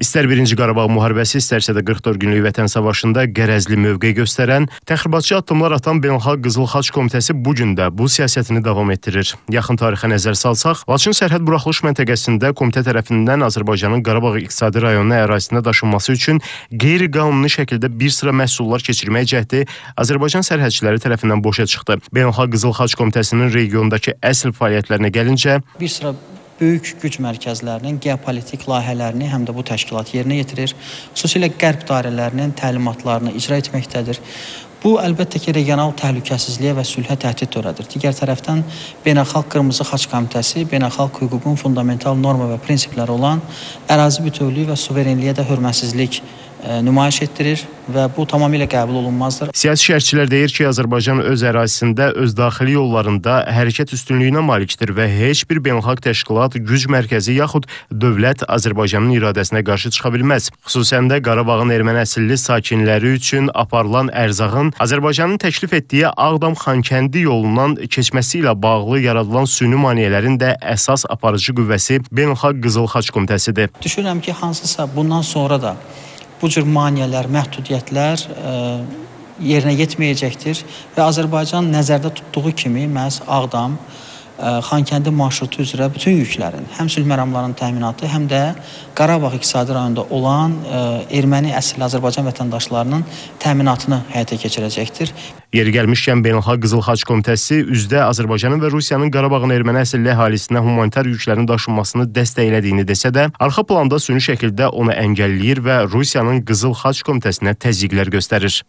İstər 1-ci Qarabağ müharibəsi, istərsə də 44 günlük vətən savaşında qərəzli mövqe göstərən, təxribatçı addımlar atan Beynəlxalq Qızıl Xaç Komitəsi bu gün də bu siyasətini davam etdirir. Yaxın tarixə nəzər salsaq, Laçın sərhəd buraxılış məntəqəsində komitə tərəfindən Azərbaycanın Qarabağ iqtisadi rayonu ərazisinə daşınması üçün qeyri-qanuni şəkildə bir sıra məhsullar keçirmək cəhdi Azərbaycan sərhədçiləri tərəfindən boşa çıxdı. Beynəlxalq Qızıl Xaç Komitəsinin regiondakı əsl fəaliyyətlərinə gəlincə, bir sıra böyük güc mərkəzlərinin geopolitik layihələrini həm də bu təşkilat yerinə yetirir. Xüsusilə qərb dairələrinin təlimatlarını icra etməkdədir. Bu əlbəttə ki, regional təhlükəsizliyə və sülhə təhdid törədir. Digər tərəfdən Beynəlxalq Qırmızı Xaç Komitəsi beynəlxalq hüququn fundamental norma və prinsipləri olan ərazi bütövlüyü və suverenliyə də hörmətsizlik nümayiş etdirir və bu tamamilə qəbul olunmazdır. Siyasi şərhçilər deyir ki, Azərbaycan öz ərazisində, öz daxili yollarında hərəkət üstünlüyünə malikdir və heç bir beynəlxalq təşkilat, güc mərkəzi yaxud dövlət Azərbaycanın iradəsinə qarşı çıxa bilməz. Xüsusən də Qarabağın erməni əsilli sakinləri üçün aparılan ərzağın Azərbaycanın təklif etdiyi Ağdam-Xankəndi yolundan keçməsi ilə bağlı yaradılan süni maneələrin də əsas aparıcı qüvvəsi Beynəlxalq Qızıl Xaç Komitəsidir. Düşünürəm ki, hansısa bundan sonra da bu cür maneələr, məhdudiyyətlər ə, yerinə yetməyəcəkdir və Azərbaycan nəzərdə tutduğu kimi məhz Ağdam, Xankəndi marşrutu üzrə bütün yüklərin, həm sülh məramlarının təminatı, həm də Qarabağ iqtisadi rayonunda olan erməni əsilli Azərbaycan vətəndaşlarının təminatını həyata keçirəcəkdir. Yeri gəlmişkən Beynəlxalq Qızıl Xaç Komitəsi üzdə Azərbaycanın və Rusiyanın Qarabağın erməni əsilli əhalisinə humanitar yüklərin daşınmasını dəstəklədiyini desə də, arxa planda süni şəkildə onu əngəlləyir və Rusiyanın Qızıl Xaç Komitəsinə təzyiqlər göstərir.